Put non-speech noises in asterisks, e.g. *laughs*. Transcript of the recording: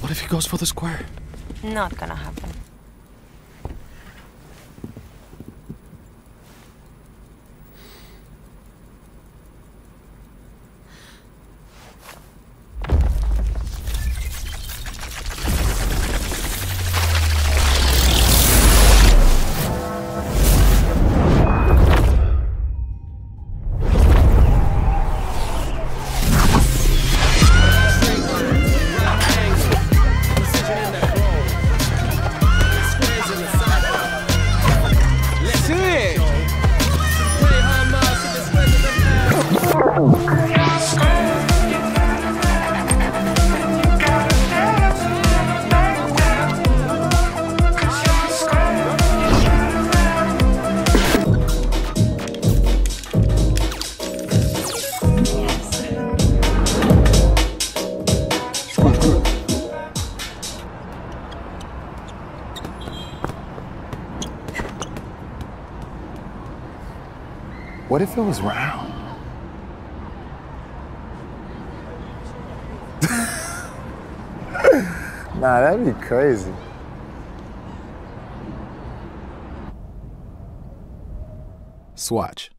What if he goes for the square? Not gonna happen. What if it was round? *laughs* nah, that'd be crazy. Swatch.